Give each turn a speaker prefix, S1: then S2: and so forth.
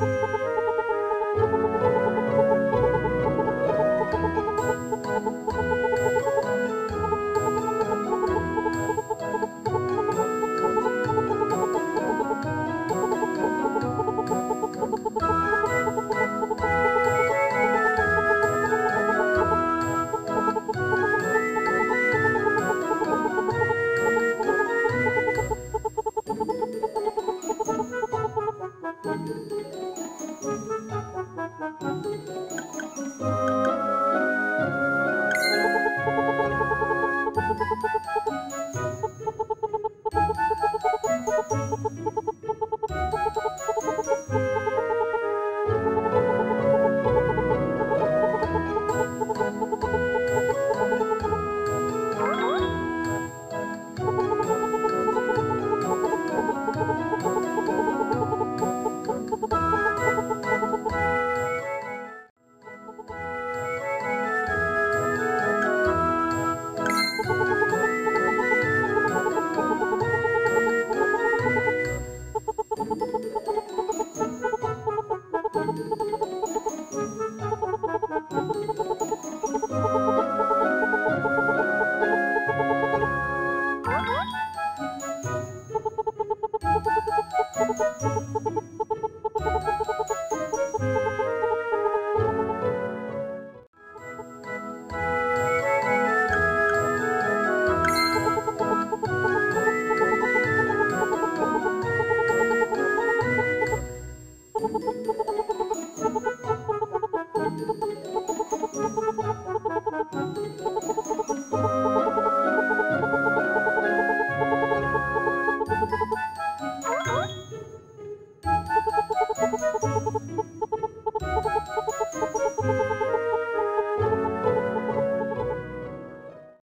S1: you Thank you.
S2: Thank you.